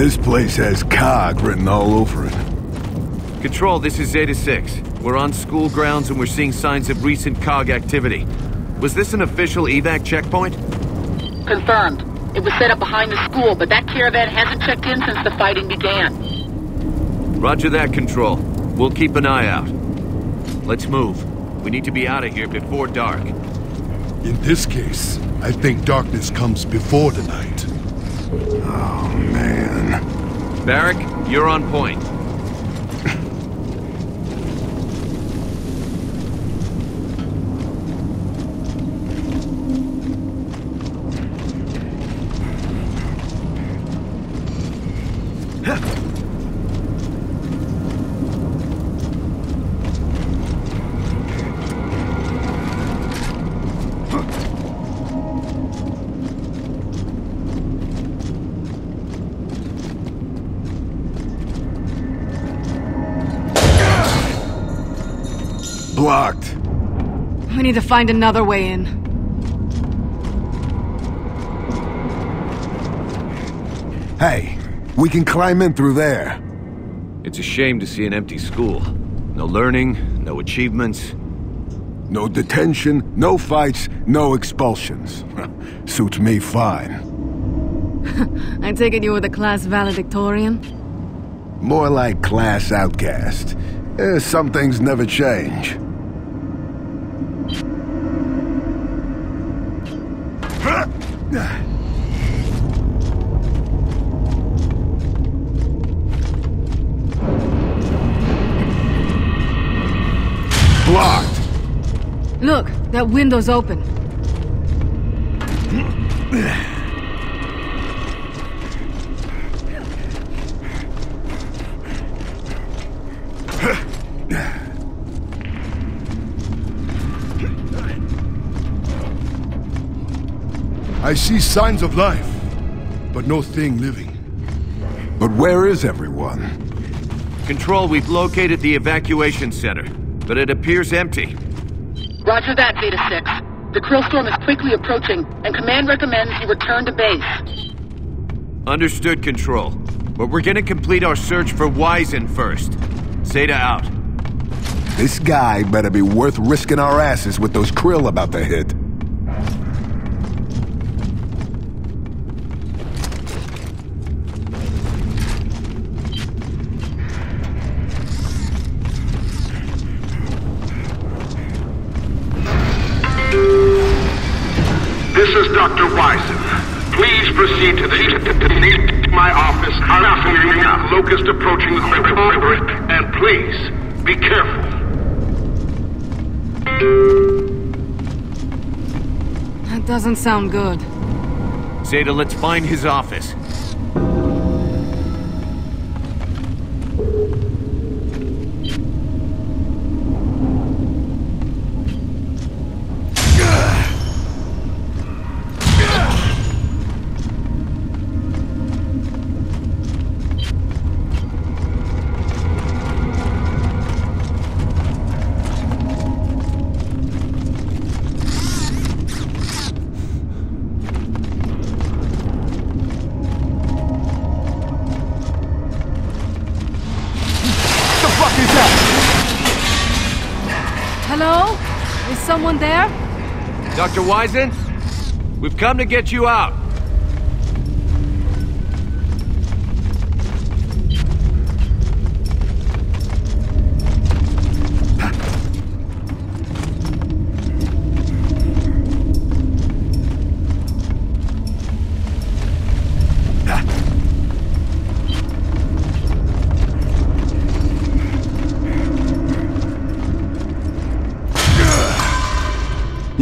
This place has COG written all over it. Control, this is Zeta 6. We're on school grounds and we're seeing signs of recent COG activity. Was this an official evac checkpoint? Confirmed. It was set up behind the school, but that caravan hasn't checked in since the fighting began. Roger that, Control. We'll keep an eye out. Let's move. We need to be out of here before dark. In this case, I think darkness comes before the night. Oh, man. Barrick, you're on point. need to find another way in. Hey, we can climb in through there. It's a shame to see an empty school. No learning, no achievements. No detention, no fights, no expulsions. Suits me fine. I take it you were the class valedictorian? More like class outcast. Eh, some things never change. That window's open. I see signs of life, but no thing living. But where is everyone? Control, we've located the evacuation center, but it appears empty. Roger that, Zeta 6. The Kryll storm is quickly approaching, and Command recommends you return to base. Understood, Control. But we're gonna complete our search for Wizen first. Zeta out. This guy better be worth risking our asses with those kryll about to hit. Doesn't sound good. Zeta, let's find his office. Wizen? We've come to get you out.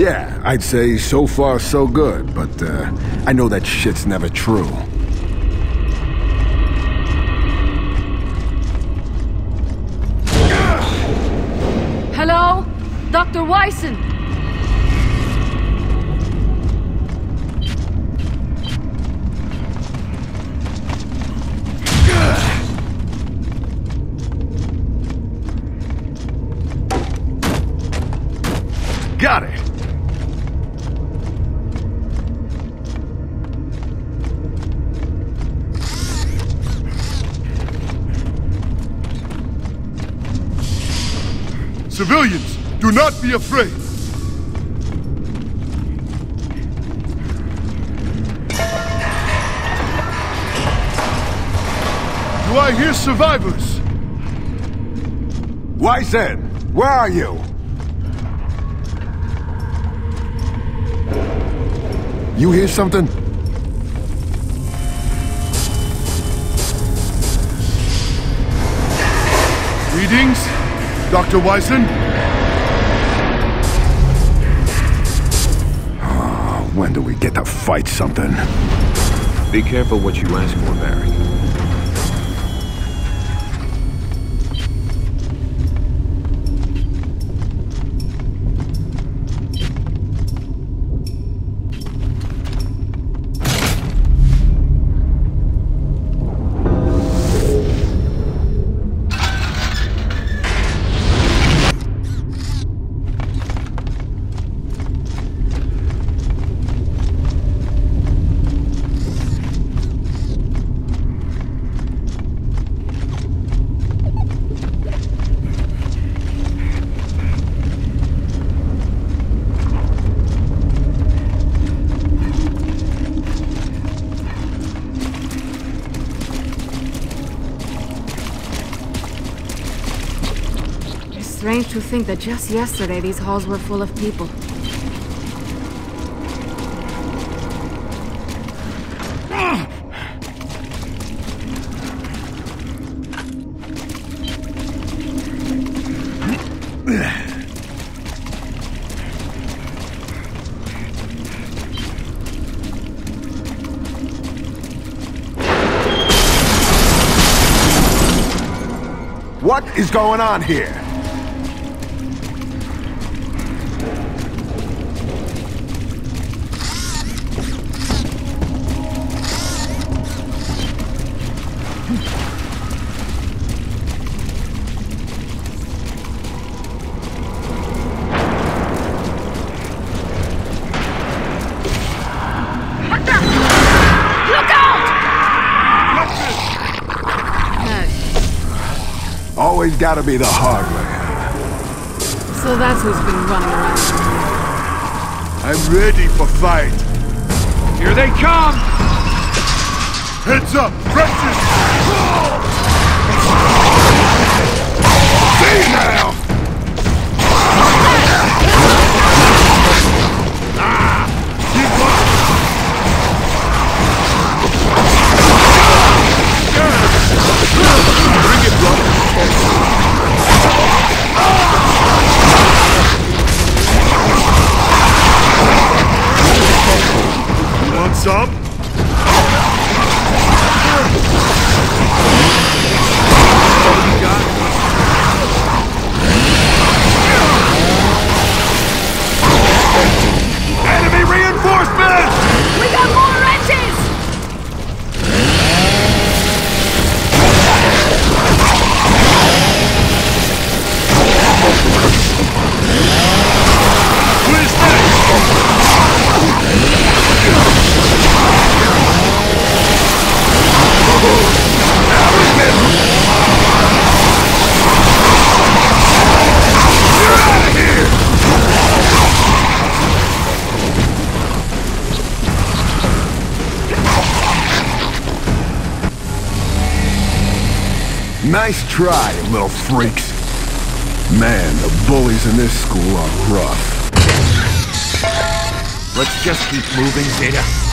Yeah, I'd say so far so good, but uh, I know that shit's never true. Do not be afraid. Do I hear survivors? Wyzen, where are you? You hear something? Greetings, Dr. Wyson. When do we get to fight something? Be careful what you ask for, Barry. To think that just yesterday these halls were full of people. What is going on here? Gotta be the hard way. So that's who's been running around. I'm ready for fight. Here they come! Heads up, Precious! See now! Nice try, little freaks. Man, the bullies in this school are rough. Let's just keep moving, Zeta.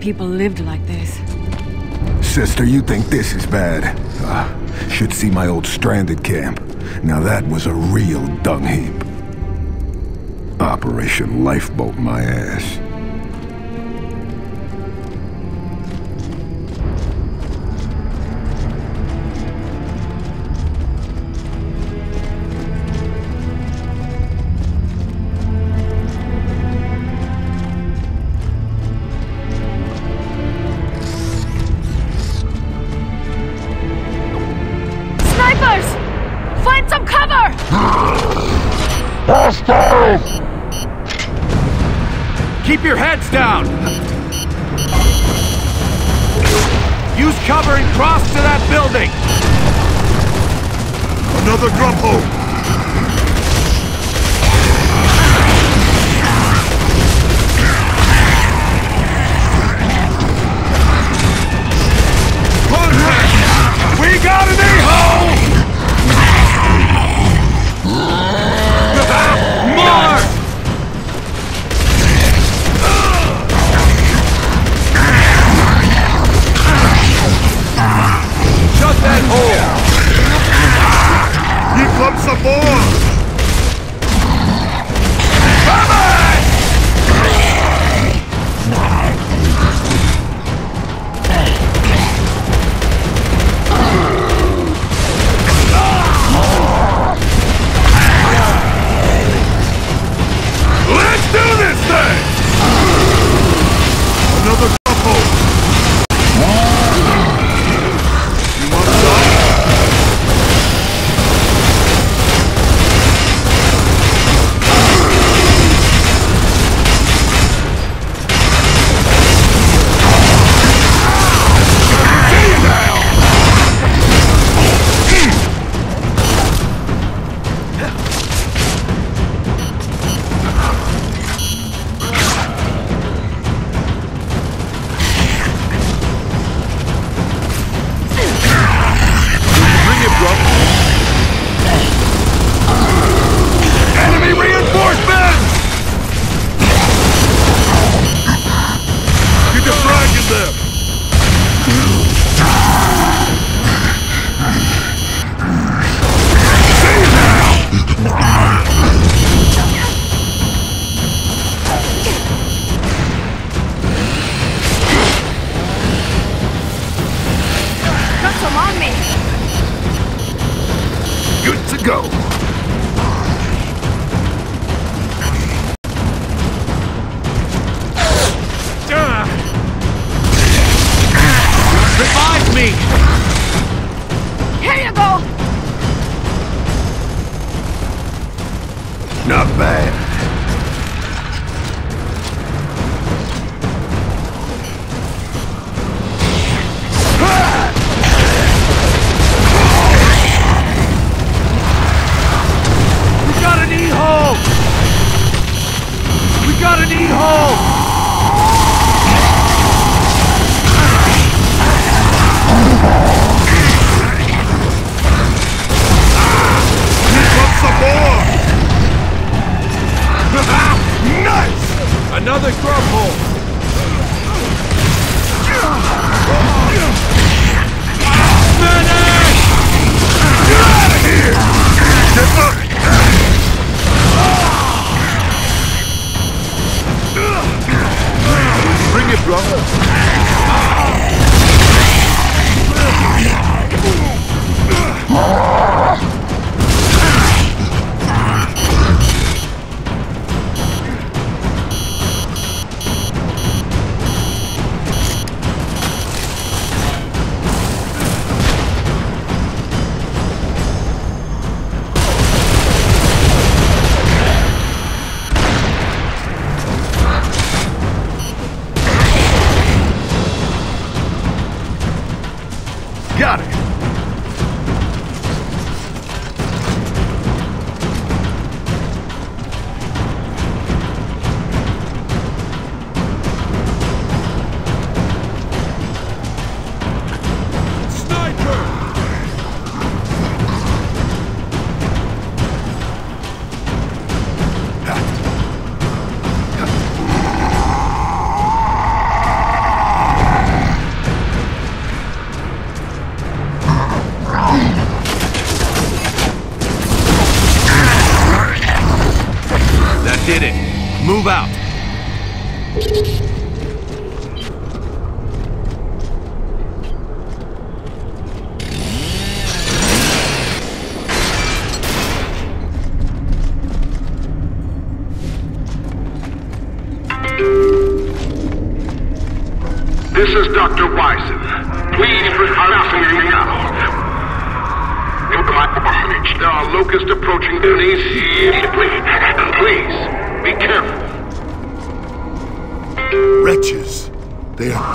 People lived like this. Sister, you think this is bad? Uh, should see my old stranded camp. Now that was a real dung heap. Operation Lifeboat my ass. Go.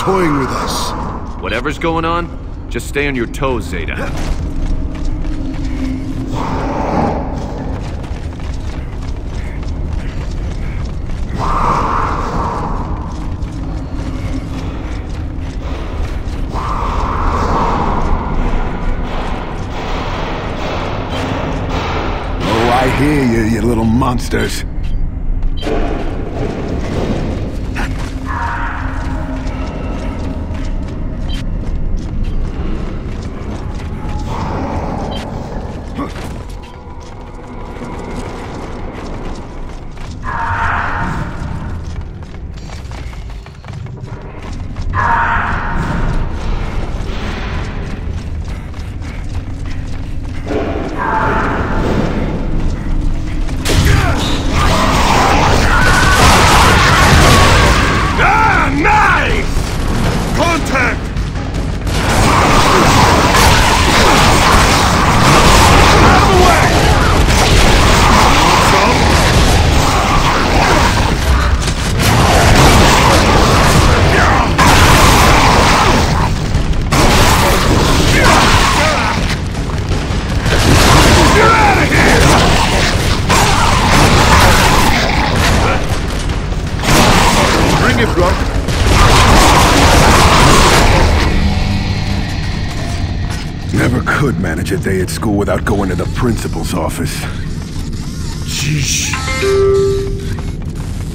Toying with us. Whatever's going on, just stay on your toes, Zeta. Oh, I hear you, you little monsters. A day at school without going to the principal's office. Sheesh.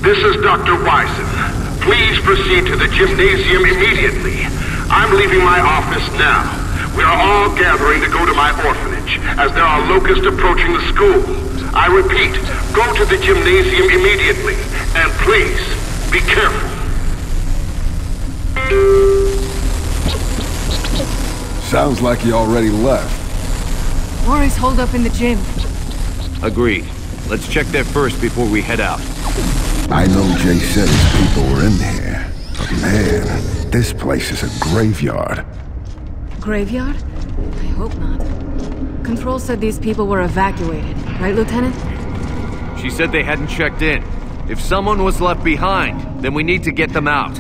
This is Dr. Wyson. Please proceed to the gymnasium immediately. I'm leaving my office now. We are all gathering to go to my orphanage, as there are locusts approaching the school. I repeat, go to the gymnasium immediately. And please, be careful. Sounds like you already left. Maury's holed up in the gym. Agreed. Let's check there first before we head out. I know Jay said his people were in here, but man, this place is a graveyard. Graveyard? I hope not. Control said these people were evacuated, right, Lieutenant? She said they hadn't checked in. If someone was left behind, then we need to get them out.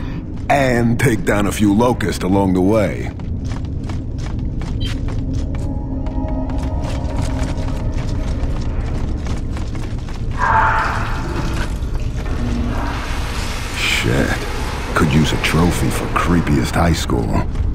And take down a few locusts along the way. Shit. Could use a trophy for creepiest high school.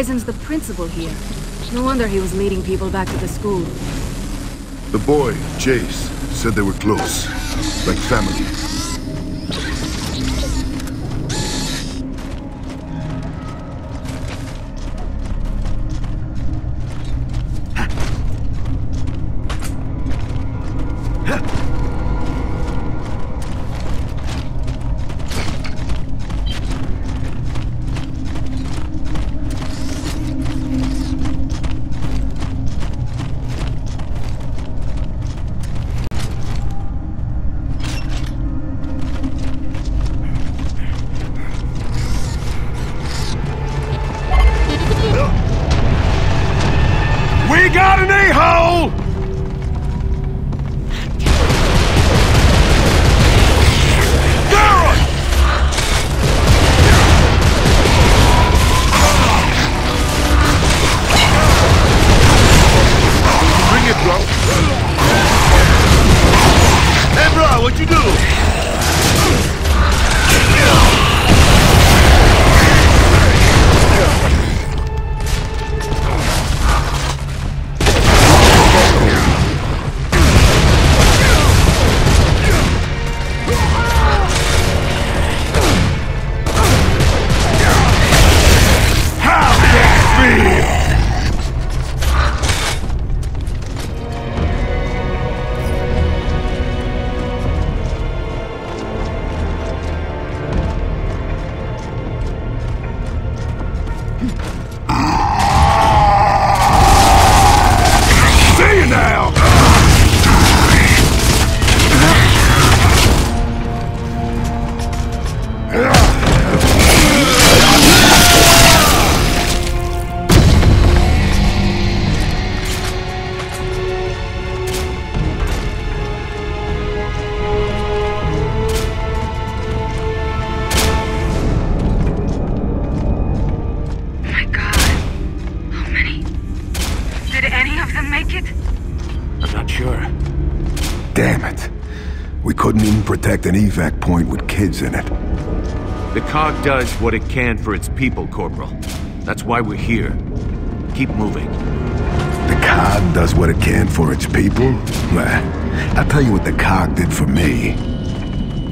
So the principal here. No wonder he was leading people back to the school. The boy, Jace, said they were close. Like family. An evac point with kids in it. The COG does what it can for its people, Corporal. That's why we're here. Keep moving. The COG does what it can for its people? Well, I'll tell you what the COG did for me.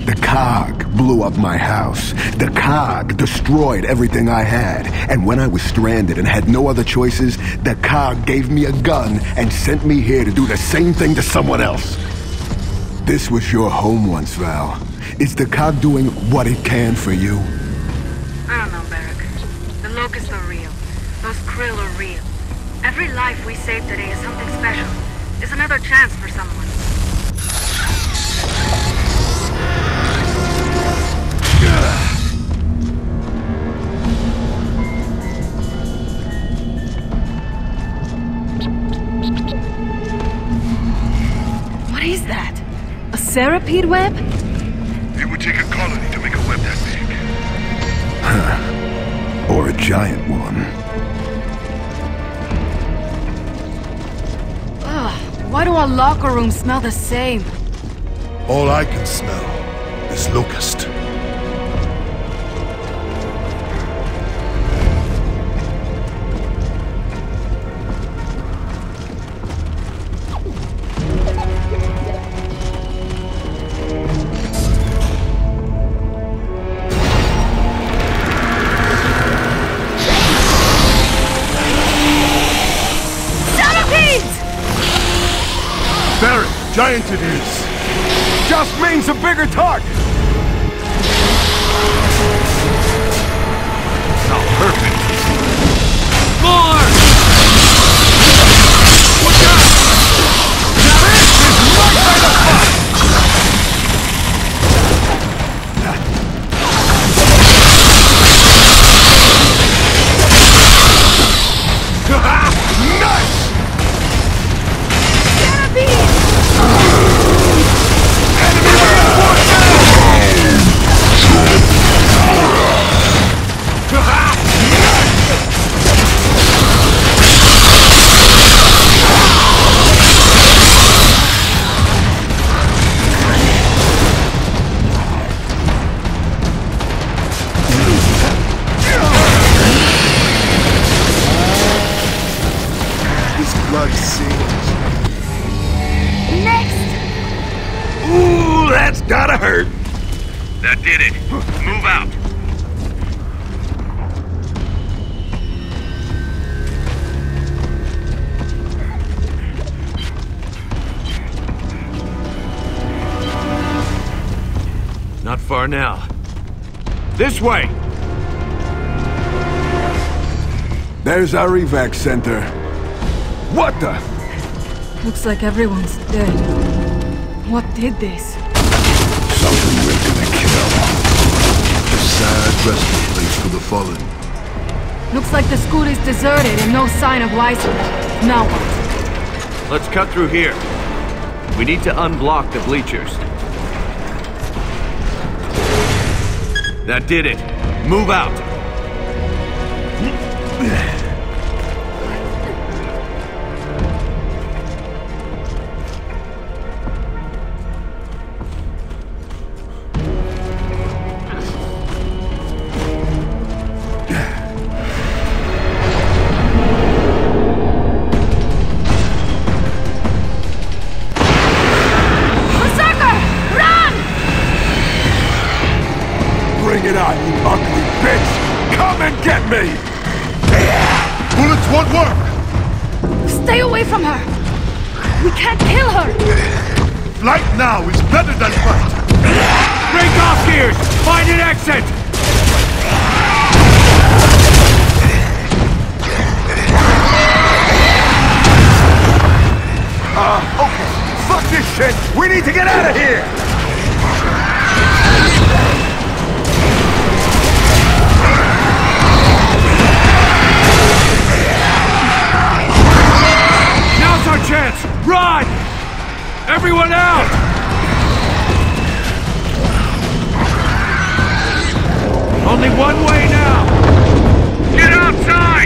The COG blew up my house. The COG destroyed everything I had. And when I was stranded and had no other choices, the COG gave me a gun and sent me here to do the same thing to someone else. This was your home once, Val. Is the COG doing what it can for you? I don't know, Barrick. The locusts are real. Those kryll are real. Every life we save today is something special. Is another chance for someone. A centipede web? It would take a colony to make a web that big. Huh. Or a giant one? Ugh, why do our locker rooms smell the same? All I can smell is locust. There's our evac center. What the? Looks like everyone's dead. What did this? Something we're gonna kill. A sad resting place for the fallen. Looks like the school is deserted and no sign of Weissman. Now what? Let's cut through here. We need to unblock the bleachers. That did it. Move out. Her! We can't kill her! Flight now is better than fight! Break off gears! Find an exit! Uh, okay. Fuck this shit! We need to get out of here! Chance! Run! Everyone out! Only one way now! Get outside!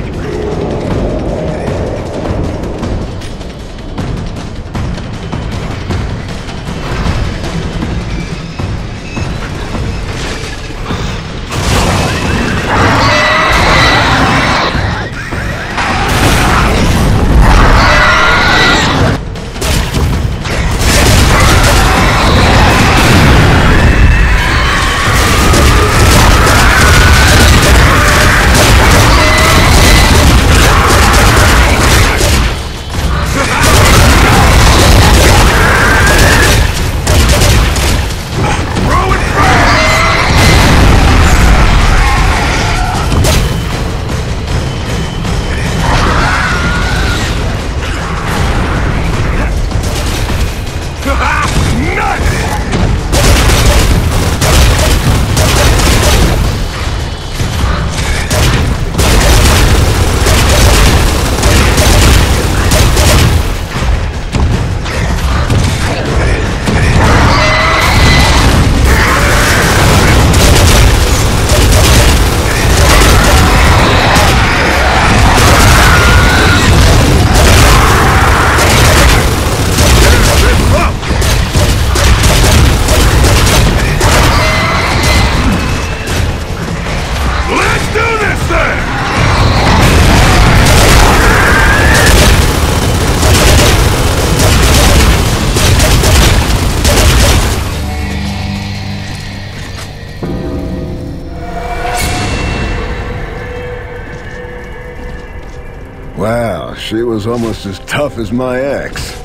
She was almost as tough as my ex.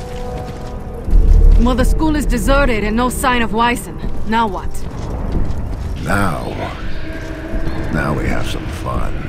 Well, the school is deserted and no sign of Wyson. Now what? Now, now we have some fun.